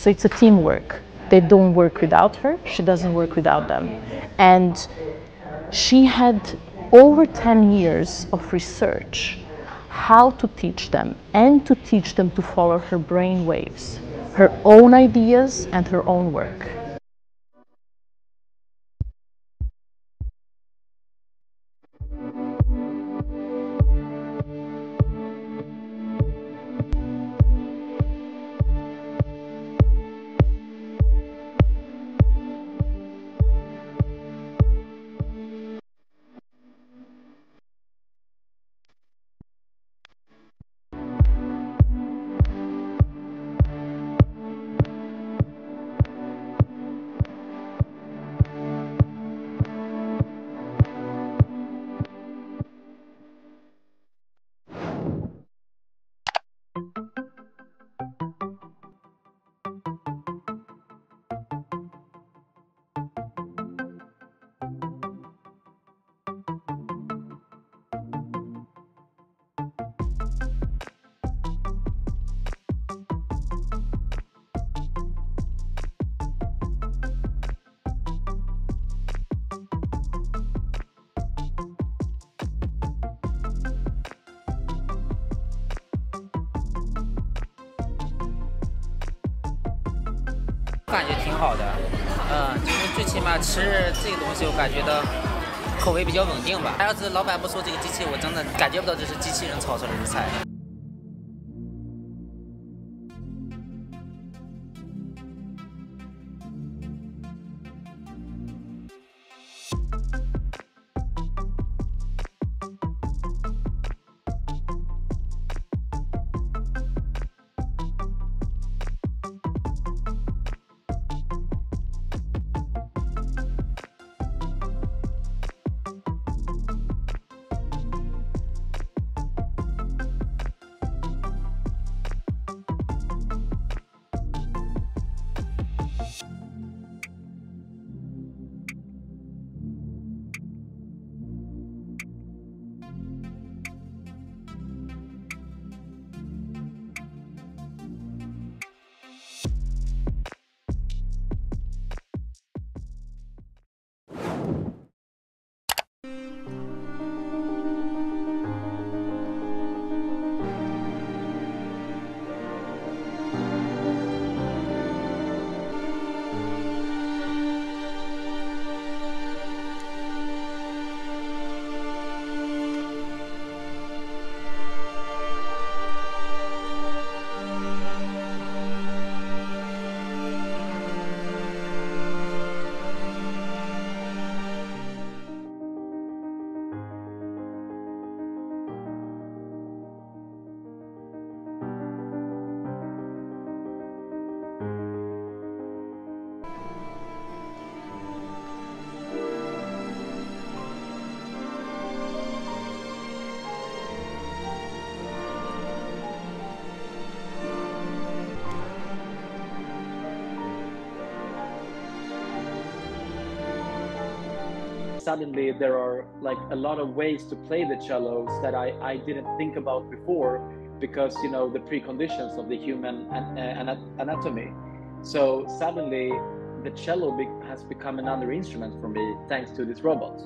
So it's a teamwork. They don't work without her, she doesn't work without them. And she had over 10 years of research how to teach them and to teach them to follow her brain waves, her own ideas and her own work. 感觉挺好的，嗯，就是最起码吃这个东西，我感觉到口味比较稳定吧。他要是老板不说这个机器，我真的感觉不到这是机器人炒出来的菜。Suddenly there are like a lot of ways to play the cellos that I, I didn't think about before because you know the preconditions of the human an, uh, anatomy. So suddenly the cello be, has become another instrument for me thanks to this robot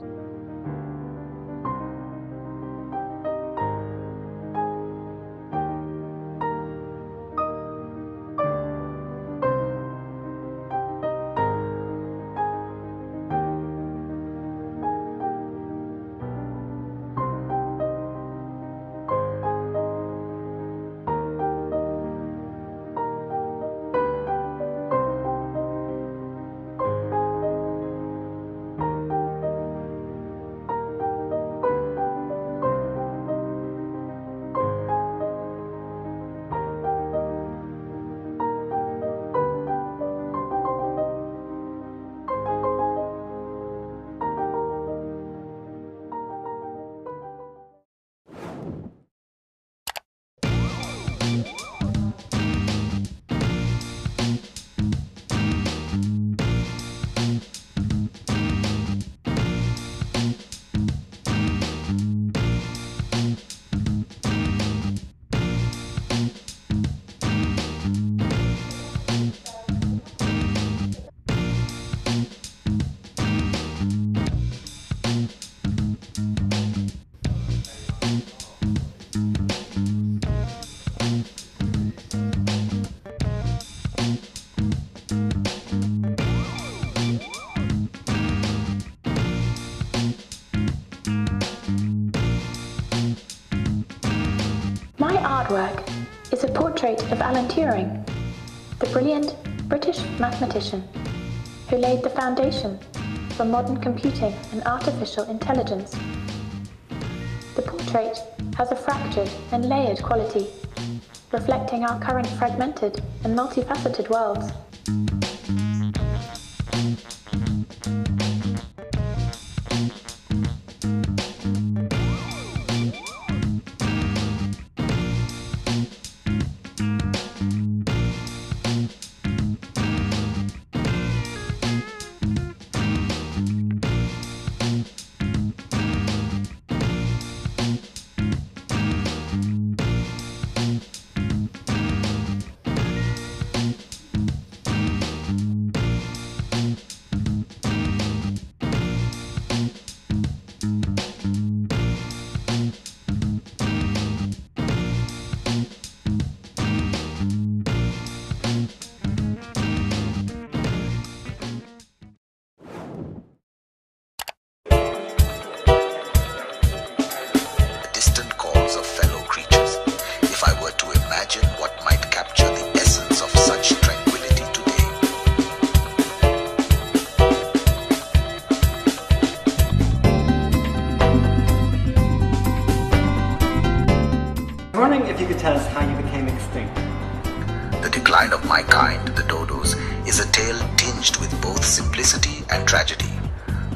artwork is a portrait of Alan Turing, the brilliant British mathematician who laid the foundation for modern computing and artificial intelligence. The portrait has a fractured and layered quality, reflecting our current fragmented and multifaceted worlds. Tinged with both simplicity and tragedy.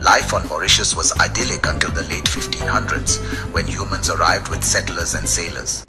Life on Mauritius was idyllic until the late 1500s, when humans arrived with settlers and sailors.